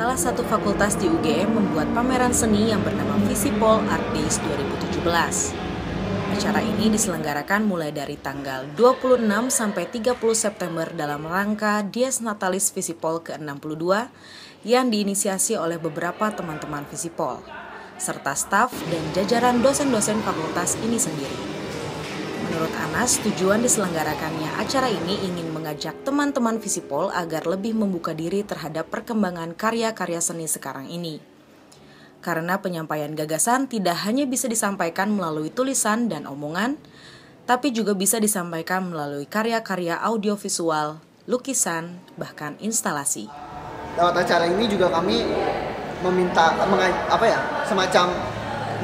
Salah satu fakultas di UGM membuat pameran seni yang bernama Visipol Art Days 2017. Acara ini diselenggarakan mulai dari tanggal 26 sampai 30 September dalam rangka Dies Natalis Visipol ke-62 yang diinisiasi oleh beberapa teman-teman Visipol, serta staf dan jajaran dosen-dosen fakultas ini sendiri. Menurut Anas, tujuan diselenggarakannya acara ini ingin mengajak teman-teman Visipol agar lebih membuka diri terhadap perkembangan karya-karya seni sekarang ini. Karena penyampaian gagasan tidak hanya bisa disampaikan melalui tulisan dan omongan, tapi juga bisa disampaikan melalui karya-karya audiovisual, lukisan, bahkan instalasi. Lewat acara ini juga kami meminta apa ya semacam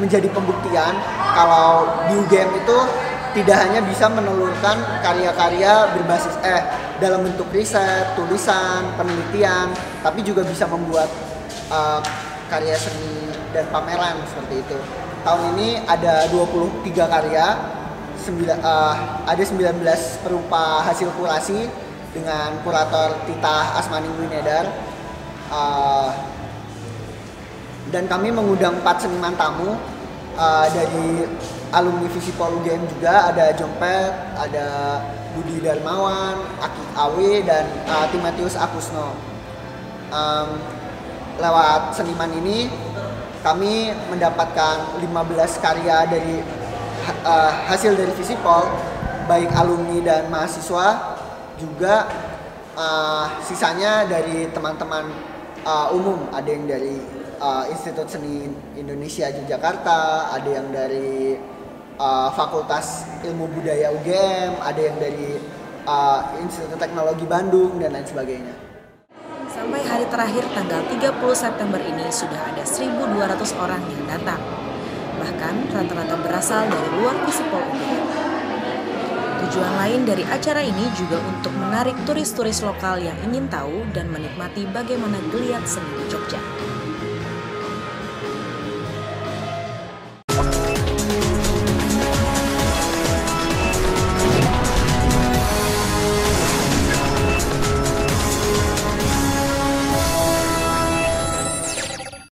menjadi pembuktian kalau di UGM itu tidak hanya bisa menelurkan karya-karya berbasis eh dalam bentuk riset, tulisan, penelitian, tapi juga bisa membuat uh, karya seni dan pameran seperti itu. Tahun ini ada 23 karya, sembilan, uh, ada 19 berupa hasil kurasi dengan kurator Tita Asmani Winedar. Uh, dan kami mengundang empat seniman tamu uh, dari alumni Visipol UGM juga ada Jompet, ada Budi Darmawan, Aki Awe dan uh, Timotius Akusno. Um, lewat seniman ini kami mendapatkan 15 karya dari uh, hasil dari Visipol baik alumni dan mahasiswa juga uh, sisanya dari teman-teman uh, umum ada yang dari uh, Institut Seni Indonesia Yogyakarta ada yang dari uh, Fakultas Ilmu Budaya UGM, ada yang dari uh, Institut Teknologi Bandung dan lain sebagainya. Sampai hari terakhir tanggal 30 September ini sudah ada 1.200 orang yang datang. Bahkan rata-rata berasal dari luar Visipol UGM. Tujuan lain dari acara ini juga untuk menarik turis-turis lokal yang ingin tahu dan menikmati bagaimana geliat seni di Jogja.